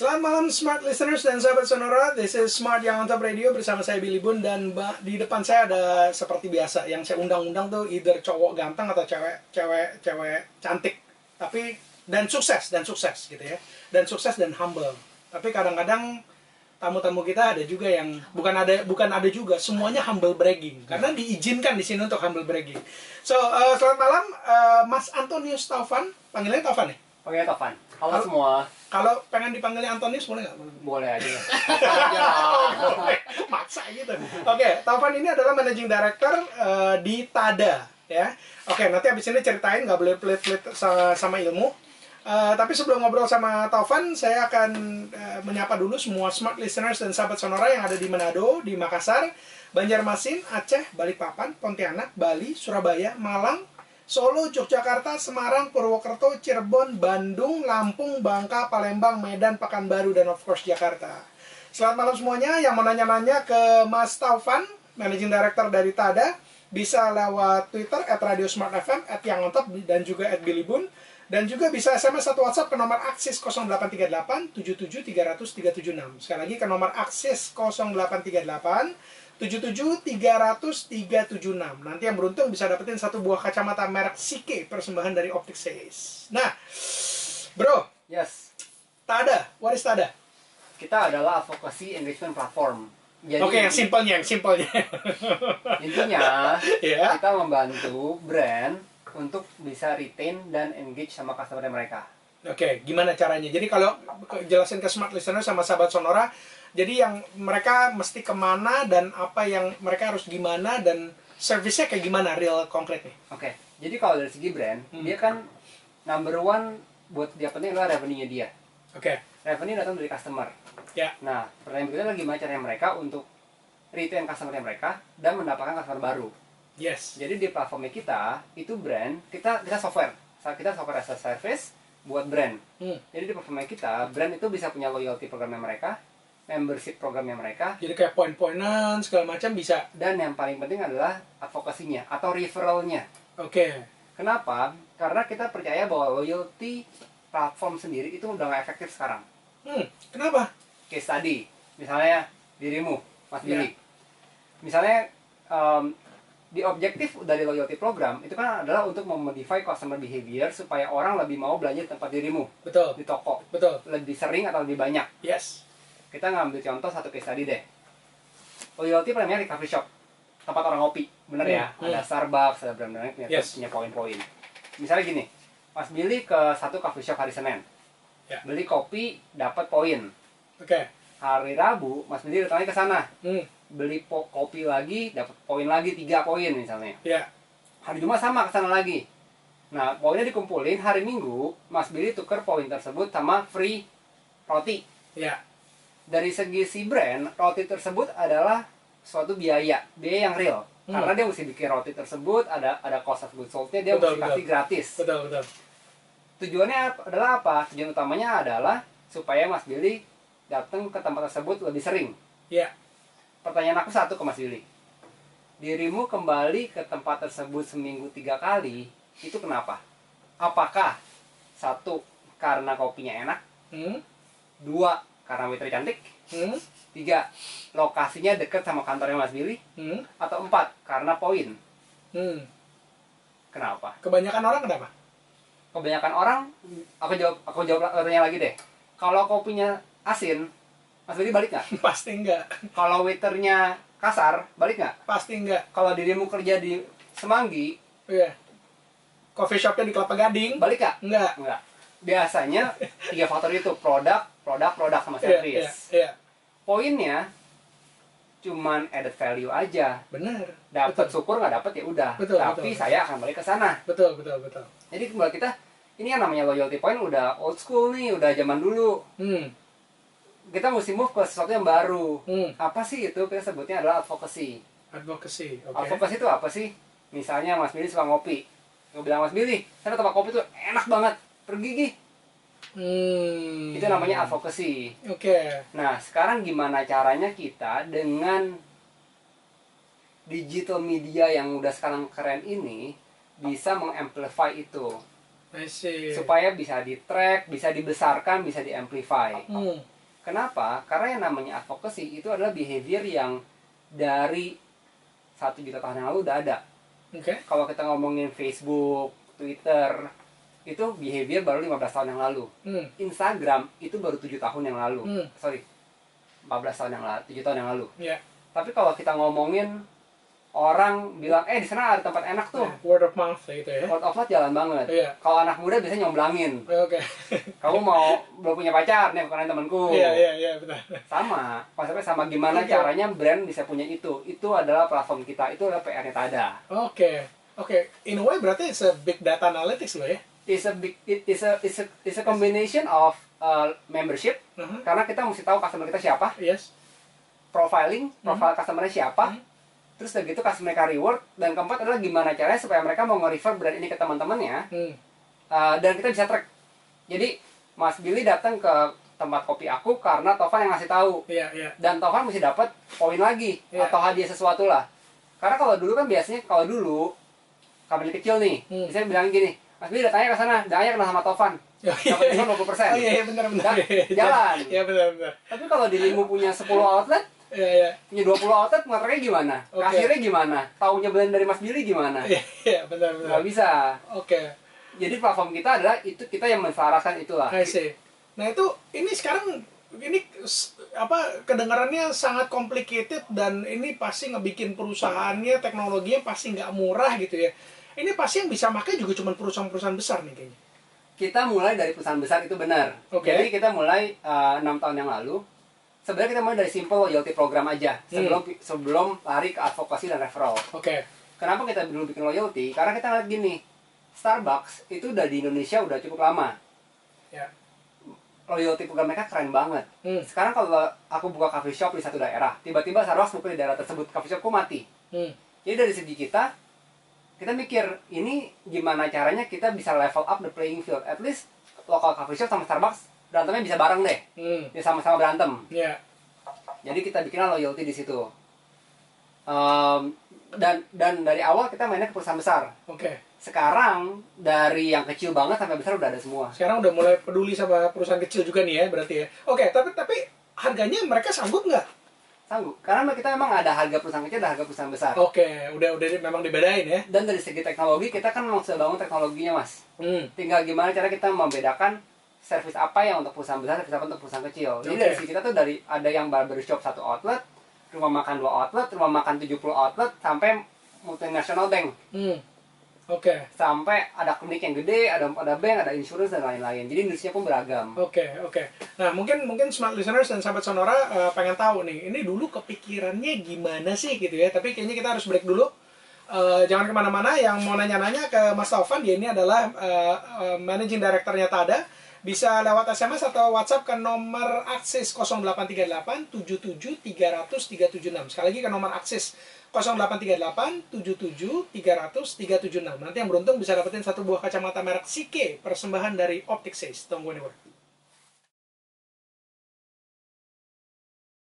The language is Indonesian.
Selamat malam smart listeners dan sahabat Sonora. This is Smart yang on top radio bersama saya Billy Bun dan di depan saya ada seperti biasa yang saya undang-undang tuh either cowok ganteng atau cewek cewek cewek cantik. Tapi dan sukses dan sukses gitu ya. Dan sukses dan humble. Tapi kadang-kadang tamu-tamu kita ada juga yang bukan ada bukan ada juga semuanya humble bragging karena diizinkan di sini untuk humble bragging. So uh, selamat malam uh, Mas Antonius Taufan, panggilannya Taufan ya? Oke, Tovan. Halo Halo. semua. Kalau pengen dipanggilnya Antonius boleh nggak? Boleh aja. maksa gitu. Oke, Taufan ini adalah managing director eh, di Tada, ya. Oke, nanti abis ini ceritain nggak boleh pelit-pelit sama, sama ilmu. Eh, tapi sebelum ngobrol sama Taufan, saya akan eh, menyapa dulu semua smart listeners dan sahabat Sonora yang ada di Manado, di Makassar, Banjarmasin, Aceh, Balikpapan, Pontianak, Bali, Surabaya, Malang, Solo, Yogyakarta, Semarang, Purwokerto, Cirebon, Bandung, Lampung, Bangka, Palembang, Medan, Pekanbaru, dan of course Jakarta. Selamat malam semuanya. Yang mau nanya-nanya ke Mas Taufan, Managing Director dari TADA, bisa lewat Twitter at Radio Smart FM, at Yang On Top, dan juga at Billy Bun. Dan juga bisa SMS atau WhatsApp ke nomor Aksis 0838 77 300 376. Sekali lagi ke nomor Aksis 0838 77 300 376. Nanti yang beruntung bisa dapetin satu buah kacamata merek Sike persembahan dari Optic Says. Nah, bro, Yes. Tada, what is Tada? Kita adalah advocacy engagement platform. Jadi Oke, yang simpelnya, yang simpelnya. intinya ya. kita membantu brand untuk bisa retain dan engage sama customer mereka. Oke, gimana caranya? Jadi kalau jelasin ke smart listener sama sahabat Sonora, jadi yang mereka mesti ke mana dan apa yang mereka harus gimana dan servisnya kayak gimana real konkret nih? Oke. Jadi kalau dari segi brand, Hmm. dia kan number one buat dia penting adalah revenue-nya dia. Oke, Revenue datang dari customer. ya, Nah, pertanyaan berikutnya adalah gimana caranya mereka untuk retain customer mereka dan mendapatkan customer baru. yes, Jadi di platformnya kita itu brand kita kita software. Kita software as a service buat brand. Hmm. Jadi di platformnya kita brand itu bisa punya loyalty programnya mereka, membership programnya mereka, jadi kayak poin-poinan segala macam bisa. dan yang paling penting adalah advokasinya atau referralnya. Oke, Kenapa? Karena kita percaya bahwa loyalty platform sendiri itu udah nggak efektif sekarang. hmm, kenapa? Case tadi, misalnya dirimu, Mas. Billy. Misalnya em, di objektif dari loyalty program itu kan adalah untuk memodify customer behavior supaya orang lebih mau belanja di tempat dirimu Betul, di toko betul, lebih sering atau lebih banyak. yes, Kita ngambil contoh satu case tadi deh. Loyalty preminya di coffee shop, tempat orang ngopi, bener ya? Hmm, Ada Starbucks, ada brand-brand punya, Yes. punya poin-poin. Misalnya gini, Mas Billy ke satu coffee shop hari Senin, Ya. beli kopi dapat poin. oke, Hari Rabu, Mas Billy datangnya ke sana, hmm, beli po- kopi lagi dapat poin lagi tiga poin misalnya. Ya, hari Jumat sama ke sana lagi. Nah poinnya dikumpulin hari Minggu Mas Billy tuker poin tersebut sama free roti. Ya, dari segi si brand roti tersebut adalah suatu biaya biaya yang real. Hmm. karena dia mesti bikin roti tersebut ada ada cost of goods sold-nya dia Betul, mesti kasih gratis. Betul, betul, tujuannya adalah apa? Tujuan utamanya adalah supaya Mas Billy datang ke tempat tersebut lebih sering. Ya, Pertanyaan aku satu ke Mas Billy. Dirimu kembali ke tempat tersebut seminggu tiga kali, itu kenapa? Apakah satu karena kopinya enak, hmm, dua karena waiter cantik, hmm, tiga lokasinya dekat sama kantornya Mas Billy, hmm, atau empat karena poin? hmm. Kenapa? Kebanyakan orang kenapa? Kebanyakan orang, aku jawab, aku jawab tanya lagi deh. Kalau kopinya asin, Mas Billy balik nggak? Pasti enggak, Kalau waiternya kasar, balik nggak? pasti enggak, Kalau dirimu kerja di Semanggi, ya. Coffee shopnya di Kelapa Gading, balik nggak? enggak, Enggak. Biasanya tiga faktor itu produk, produk, produk sama Iya, service. iya, iya, Poinnya cuman added value aja. benar, Dapat Betul. syukur nggak dapat ya udah. Betul, Tapi betul. saya akan balik ke sana. betul, betul, betul. Jadi buat kita ini yang namanya loyalty point udah old school nih, udah zaman dulu. Hmm, Kita mesti move ke sesuatu yang baru. hmm, Apa sih itu? Kita sebutnya adalah advocacy. advocacy, oke. Advocacy itu apa sih? Misalnya Mas Billy suka ngopi. Gue bilang Mas Billy, saya tempat kopi tuh enak banget. Pergi gih. Hmm. Itu namanya advocacy. Oke, Nah, sekarang gimana caranya kita dengan digital media yang udah sekarang keren ini bisa mengamplify itu. Supaya bisa di track, bisa dibesarkan, bisa di amplify. Hmm. Kenapa? Karena yang namanya advocacy itu adalah behavior yang dari satu juta tahun yang lalu udah ada. Oke. Kalau kita ngomongin Facebook, Twitter, itu behavior baru 15 tahun yang lalu. Hmm. Instagram itu baru tujuh tahun yang lalu. Hmm. Sorry, 14 tahun yang lalu, 7 tahun yang lalu. Ya. Tapi kalau kita ngomongin orang bilang, eh di sana ada tempat enak tuh, Word of mouth gitu ya. word of mouth jalan banget. Iya. Kalau anak muda biasanya nyomblangin, Oke. kamu mau belum punya pacar nih, bukan temanku. Iya, iya, iya, benar. Sama, konsepnya sama gimana Oke. caranya brand bisa punya itu. Itu adalah platform kita, itu adalah PR-nya Tada. Oke. Oke, in a way berarti it's a big data analytics loh ya. It's a big, it is a, it's a, it's a combination of uh, membership, Mhm. karena kita mesti tahu customer kita siapa, Yes. profiling, profile customernya siapa, Mhm. Terus udah gitu kasih mereka reward, dan keempat adalah gimana caranya supaya mereka mau nge-refer brand ini ke teman-temannya, Hmm. uh, dan kita bisa track. Jadi Mas Billy datang ke tempat kopi aku karena Tovan yang ngasih tahu, Iya, iya. dan Tovan mesti dapat poin lagi Iya. atau hadiah sesuatu lah. Karena kalau dulu kan biasanya kalau dulu company kecil nih, Hmm. bilang gini, Mas Billy datangnya ke sana, datangnya kenal sama Tovan, Oh, dapat iya. diskon 20%. Oh iya, iya benar benar. Dan jalan. Iya benar benar. Tapi kalau dirimu punya 10 outlet, Iya, iya. punya 20 outlet, ngetreknya gimana? Oke. Kasirnya gimana? Taunya brand dari Mas Billy gimana? Iya, iya, benar benar. Nggak bisa. Oke. Jadi platform kita adalah itu kita yang menselaraskan itulah. I see. Nah itu ini sekarang ini apa kedengarannya sangat complicated dan ini pasti ngebikin perusahaannya teknologinya pasti nggak murah gitu ya. Ini pasti yang bisa pakai juga cuma perusahaan-perusahaan besar nih kayaknya. Kita mulai dari perusahaan besar itu benar. Oke. Jadi kita mulai enam tahun yang lalu. Sebenarnya kita mulai dari simple loyalty program aja Hmm. sebelum sebelum lari ke advokasi dan referral. Oke. Kenapa kita dulu bikin loyalty? Karena kita ngeliat gini, Starbucks itu udah di Indonesia udah cukup lama. Ya. Loyalty program mereka keren banget. Hmm. Sekarang kalau aku buka coffee shop di satu daerah, tiba-tiba Starbucks buka di daerah tersebut, coffee shopku mati. Hmm. Jadi dari segi kita, kita mikir ini gimana caranya kita bisa level up the playing field. At least lokal coffee shop sama Starbucks berantemnya bisa bareng deh. Hmm. Dia sama-sama berantem. Ya. Jadi kita bikin loyalty di situ. Um, dan dan dari awal kita mainnya ke perusahaan besar. Oke. Sekarang dari yang kecil banget sampai besar udah ada semua. Sekarang udah mulai peduli sama perusahaan kecil juga nih ya berarti ya. Oke, tapi tapi harganya mereka sanggup nggak? Sanggup. Karena kita memang ada harga perusahaan kecil, ada harga perusahaan besar. Oke, udah udah memang dibedain ya. Dan dari segi teknologi kita kan memang sudah bangun teknologinya mas. Hmm. tinggal gimana cara kita membedakan service apa yang untuk perusahaan besar, service apa untuk perusahaan kecil. Jadi Oke. dari sisi kita tuh dari ada yang barbershop satu outlet, rumah makan dua outlet, rumah makan 70 outlet, sampai multinational bank, Hmm. Oke. sampai ada klinik yang gede, ada ada bank, ada insurance dan lain-lain. Jadi industrinya pun beragam. Oke, oke. Nah, mungkin mungkin smart listeners dan sahabat Sonora eh, pengen tahu nih, ini dulu kepikirannya gimana sih gitu ya. Tapi kayaknya kita harus break dulu. Eh, jangan ke mana-mana. Yang mau nanya-nanya ke Mas Taufan, dia ini adalah eh, eh, managing directornya Tada. Bisa lewat SMS atau WhatsApp ke nomor akses 0838 77 300 376. Sekali lagi ke nomor akses 0838 77 300 376. Nanti yang beruntung bisa dapetin satu buah kacamata merek CK persembahan dari Optic Says. Tunggu nih, Bro.